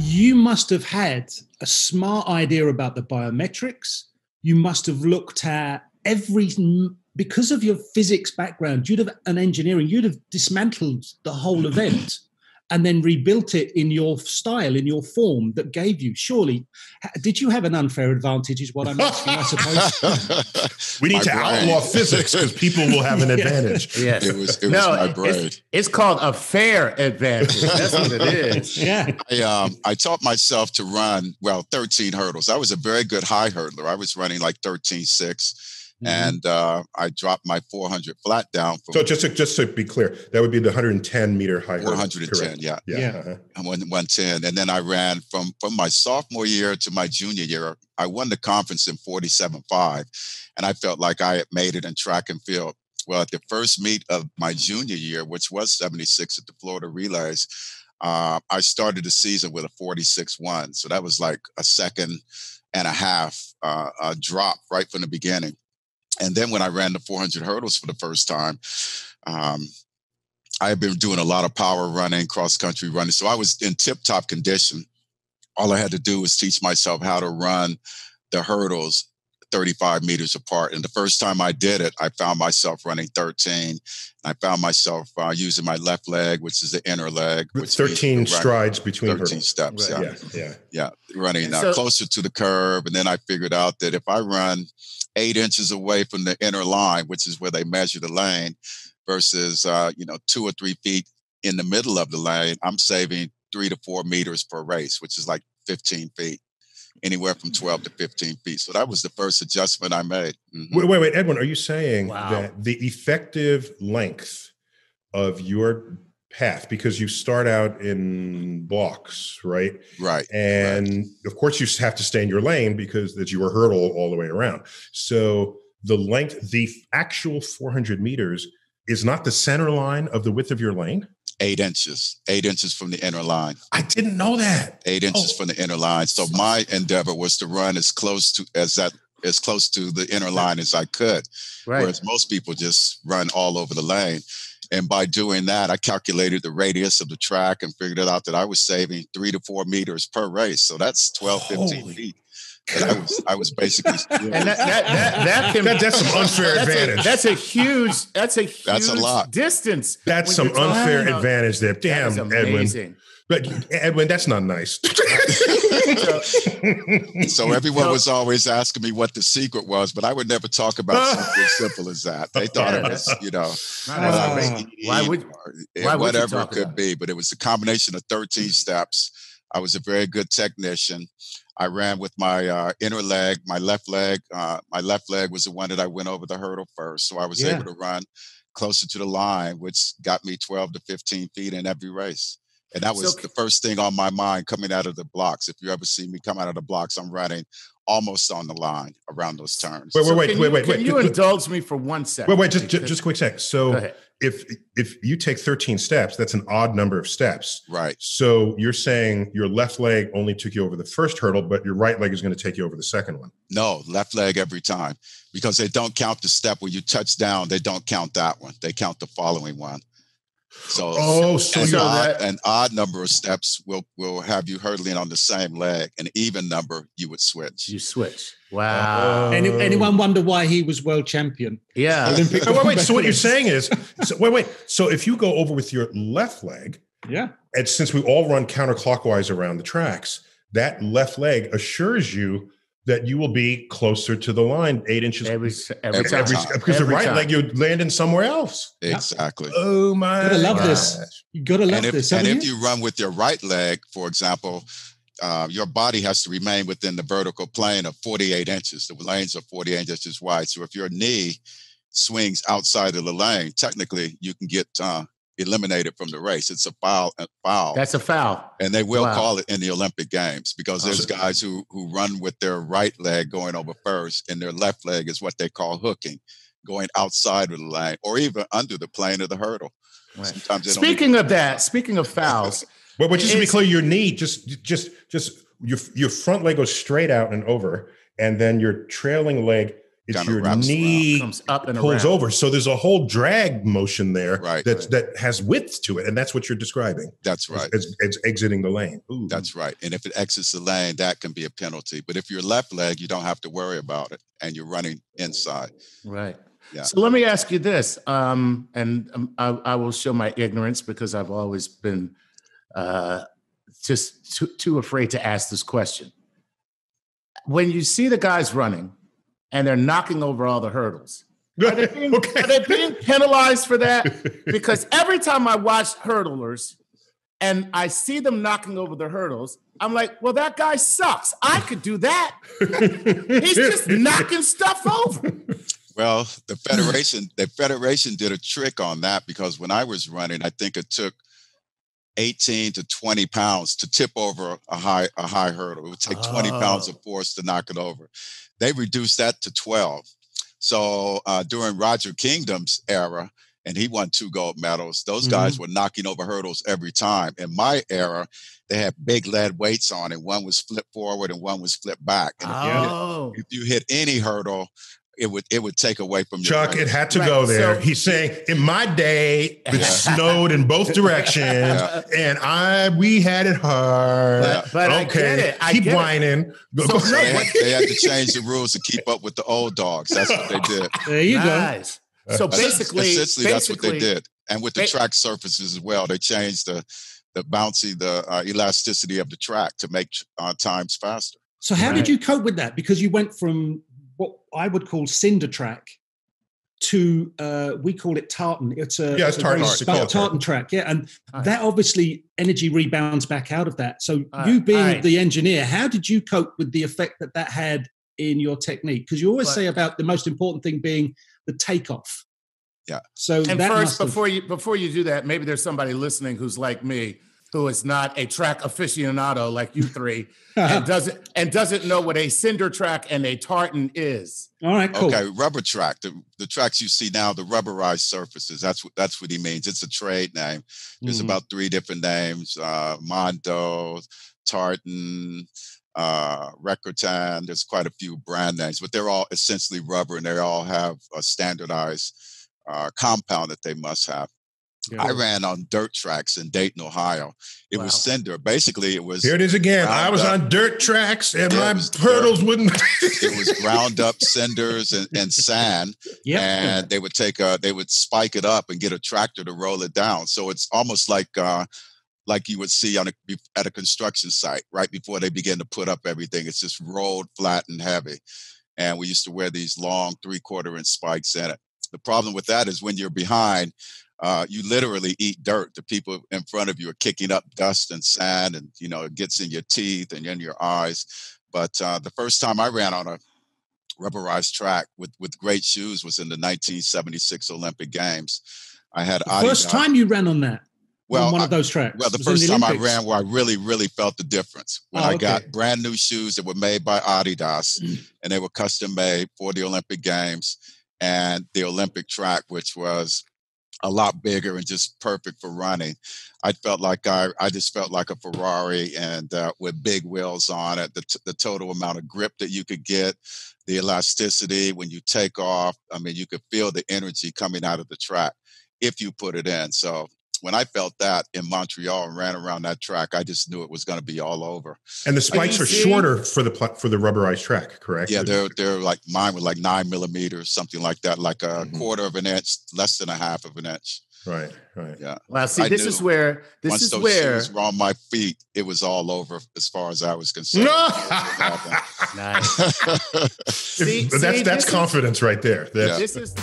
you must have had a smart idea about the biometrics. You must have looked at every because of your physics background, you'd have an engineering, you'd have dismantled the whole event and then rebuilt it in your style, in your form that gave you. Surely, did you have an unfair advantage? Is what I'm asking. I suppose we need my to brain. outlaw physics because people will have an advantage. Yes, it was. It no, was my brain. It's, it's, called a fair advantage. That's what it is. yeah. I um I taught myself to run well 13 hurdles. I was a very good high hurdler. I was running like 13 six Mm-hmm. and uh, I dropped my 400 flat down. so just to, just to be clear, that would be the 110 meter high. 110, yeah, yeah, yeah. Uh-huh. 110, and then I ran from from my sophomore year to my junior year. I won the conference in 47.5, and I felt like I had made it in track and field. Well, at the first meet of my junior year, which was 76 at the Florida Relays, uh, I started the season with a 46.1. So that was like a second and a half uh, a drop right from the beginning. And then when I ran the 400 hurdles for the first time, um, I had been doing a lot of power running, cross country running. So I was in tip top condition. All I had to do was teach myself how to run the hurdles 35 meters apart. And the first time I did it, I found myself running 13. I found myself uh, using my left leg, which is the inner leg. With 13 strides between 13 hurdles. steps. Right. Yeah. yeah. Yeah. Running uh, so, closer to the curve. And then I figured out that if I run eight inches away from the inner line, which is where they measure the lane, versus uh, you know two or three feet in the middle of the lane, I'm saving three to four meters per race, which is like 15 feet, anywhere from 12 to 15 feet. So that was the first adjustment I made. Mm-hmm. Wait, wait, wait, Edwin, are you saying wow. that the effective length of your path because you start out in blocks, right? Right. And right. of course, you have to stay in your lane because that's your hurdle all the way around. So the length, the actual 400 meters is not the center line of the width of your lane. Eight inches, eight inches from the inner line. I didn't know that. Eight inches oh. from the inner line. So my endeavor was to run as close to as that as close to the inner line as I could. Right. Whereas most people just run all over the lane. And by doing that, I calculated the radius of the track and figured it out that I was saving three to four meters per race. So that's 12, 15 Holy feet. And I was I was basically and that, that, that, that can that, that's some unfair that's advantage. A, that's a huge that's a huge that's a lot distance. That's some unfair advantage there. Damn, Edwin. But Edwin, that's not nice. so everyone was always asking me what the secret was, but I would never talk about something as simple as that. They thought it was, you know, uh, why would, why whatever it could be. But it was a combination of 13 steps. I was a very good technician. I ran with my uh, inner leg, my left leg. Uh, my left leg was the one that I went over the hurdle first, so I was yeah. able to run closer to the line, which got me 12 to 15 feet in every race. And that was so, the first thing on my mind coming out of the blocks. If you ever see me come out of the blocks, I'm running almost on the line around those turns. Wait, wait, wait, wait, wait. Can wait, you wait, indulge me for one second? Wait, wait, just, just, just quick sec. So if if you take 13 steps, that's an odd number of steps. Right. So you're saying your left leg only took you over the first hurdle, but your right leg is going to take you over the second one. No, left leg every time because they don't count the step where you touch down. They don't count that one. They count the following one. So, oh, so an, odd, an odd number of steps will will have you hurdling on the same leg. An even number, you would switch. You switch. Oh. Wow. Any, anyone wonder why he was world champion? Yeah. Oh, Olympic. wait, wait. So what you're saying is, so, wait, wait. So if you go over with your left leg, yeah, and since we all run counterclockwise around the tracks, that left leg assures you that you will be closer to the line, eight inches every, every, every, every because every the right time. leg you're landing somewhere else. Exactly. Oh my! You gotta love gosh. this. You gotta love and if, this. And if you run with your right leg, for example, uh, your body has to remain within the vertical plane of 48 inches. The lanes are 48 inches wide. So if your knee swings outside of the lane, technically you can get uh, eliminated from the race. It's a foul. A foul. That's a foul. And they will wow. call it in the Olympic Games because there's guys who who run with their right leg going over first, and their left leg is what they call hooking, going outside of the line or even under the plane of the hurdle. Right. Speaking of that, speaking of fouls, well, but just to be clear, your knee just just just your your front leg goes straight out and over, and then your trailing leg it's your knee comes up and pulls around. over. So there's a whole drag motion there Right, that's right. that has width to it, and that's what you're describing. That's right. It's, it's exiting the lane. Ooh. That's right. And if it exits the lane, that can be a penalty. But if you're left leg, you don't have to worry about it, and you're running inside. Right. Yeah. So let me ask you this, um, and um, I, I will show my ignorance because I've always been uh, just too, too afraid to ask this question. When you see the guys running and they're knocking over all the hurdles, are they being, okay. are they being penalized for that? Because every time I watch hurdlers and I see them knocking over the hurdles, I'm like, well, that guy sucks. I could do that. He's just knocking stuff over. Well, the federation, the federation did a trick on that because when I was running, I think it took 18 to 20 pounds to tip over a high a high hurdle. It would take 20 pounds Oh. of force to knock it over. They reduced that to 12. So uh, during Roger Kingdom's era, and he won two gold medals. Those guys were knocking over hurdles every time. In my era, they had big lead weights on it. One was flip forward and one was flip back. And if, you hit, Oh. if you hit any hurdle, it would it would take away from your Chuck, race. it had to Right, go there. so- He's saying, in my day, it Yeah. snowed in both directions, Yeah. and I we had it hard. But- but I okay, get it. I keep get whining. Go- So go- they, had, they had to change the rules to keep up with the old dogs. That's what they did. There you go. nice. So basically, essentially, that's what they did. And with the ba- track surfaces as well, they changed the the bouncy, the uh, elasticity of the track to make uh, times faster. So how Right. did you cope with that? Because you went from what I would call cinder track to uh, we call it tartan. It's a Yeah, it's a tartan. very sp- tartan tartan. track. Yeah, and Nice. that obviously energy rebounds back out of that. So All you being all right. the engineer, how did you cope with the effect that that had in your technique? Because you always Well- say about the most important thing being the takeoff. Yeah. So And that first, must have- before you before you do that, maybe there's somebody listening who's like me, who is not a track aficionado like you three, and doesn't and doesn't know what a cinder track and a tartan is. all right, cool. Okay, rubber track. The, the tracks you see now, the rubberized surfaces. That's what that's what he means. It's a trade name. There's Mhm. about three different names: uh, Mondo, Tartan, uh, Rekortan. There's quite a few brand names, but they're all essentially rubber, and they all have a standardized uh, compound that they must have. Yeah. I ran on dirt tracks in Dayton, Ohio. It Wow. was cinder. Basically, it was Here it is again. I was up. on dirt tracks, and Yeah, my it was dirt. hurdles wouldn't. it was ground up cinders and, and sand. Yep. and they would take a they would spike it up and get a tractor to roll it down so it's almost like uh like you would see on a be- at a construction site right before they begin to put up everything it's just rolled flat and heavy and we used to wear these long three quarter inch spikes in it the problem with that is when you're behind uh, you literally eat dirt. The people in front of you are kicking up dust and sand, and you know it gets in your teeth and in your eyes. But uh, the first time I ran on a rubberized track with with great shoes was in the 1976 Olympic Games. I had The first Adidas- time you ran on that, Well, on one I- of those tracks. well, the first time I ran where I really, really felt the difference when Oh, I okay. got brand new shoes that were made by Adidas Mm. and they were custom made for the Olympic Games and the Olympic track, which was a lot bigger and just perfect for running. I felt like I, I just felt like a Ferrari and uh, with big wheels on it, the, t- the total amount of grip that you could get, the elasticity when you take off. I mean, you could feel the energy coming out of the track if you put it in. So when I felt that in Montreal and ran around that track, I just knew it was going to be all over. and the spikes are see- shorter for the for the rubberized track, correct? Yeah, they're they're like mine were like nine millimeters, something like that, like a Mhm. quarter of an inch, less than a half of an inch. right, right. Yeah. Well, see, I this is where this Once is those where shoes were on my feet, it was all over as far as I was concerned. Nice. If- See- that's that's this is- confidence right there. That's, this is